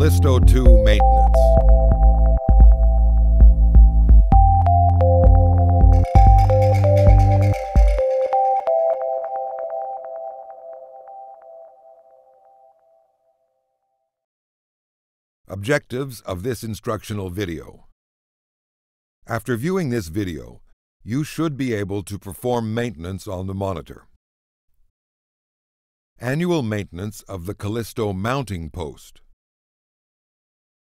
Calisto 2 maintenance. Objectives of this instructional video. After viewing this video, you should be able to perform maintenance on the monitor. Annual maintenance of the Calisto mounting post.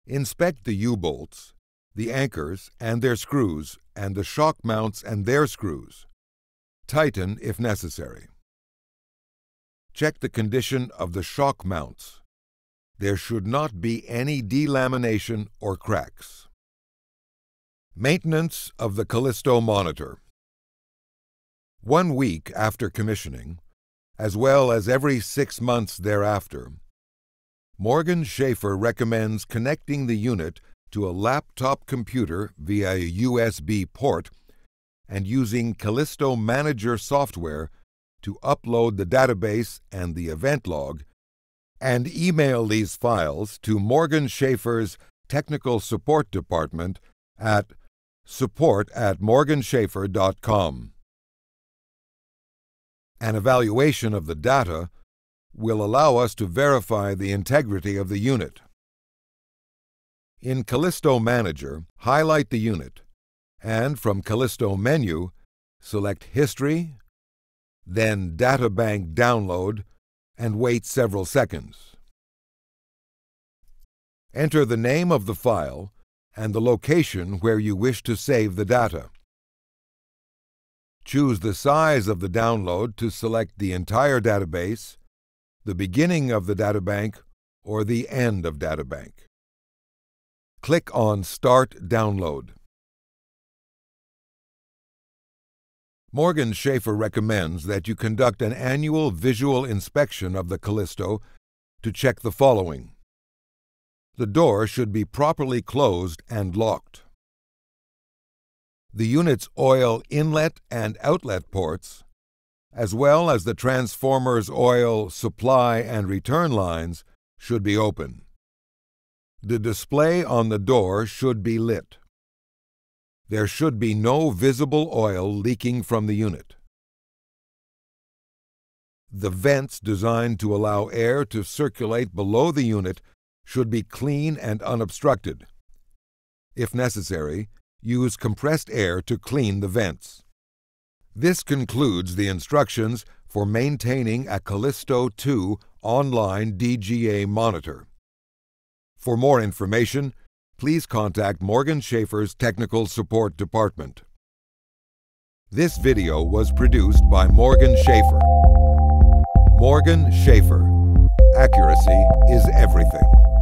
Inspect the U-bolts, the anchors and their screws, and the shock mounts and their screws. Tighten if necessary. Check the condition of the shock mounts. There should not be any delamination or cracks. Maintenance of the Calisto monitor. One week after commissioning, as well as every six months thereafter, Morgan Schaffer recommends connecting the unit to a laptop computer via a USB port and using Calisto Manager software to upload the database and the event log and email these files to Morgan Schaffer's Technical Support Department at support at morganschaffer.com. An evaluation of the data will allow us to verify the integrity of the unit. In Calisto Manager, highlight the unit, and from Calisto menu, select History, then Data Bank Download, and wait several seconds. Enter the name of the file and the location where you wish to save the data. Choose the size of the download to select the entire database, the beginning of the databank, or the end of databank. Click on Start Download. Morgan Schaffer recommends that you conduct an annual visual inspection of the Calisto to check the following. The door should be properly closed and locked. The unit's oil inlet and outlet ports, as well as the transformer's oil supply and return lines, should be open. The display on the door should be lit. There should be no visible oil leaking from the unit. The vents designed to allow air to circulate below the unit should be clean and unobstructed. If necessary, use compressed air to clean the vents. This concludes the instructions for maintaining a Calisto 2 online DGA monitor. For more information, please contact Morgan Schaffer's Technical Support Department. This video was produced by Morgan Schaffer. Morgan Schaffer. Accuracy is everything.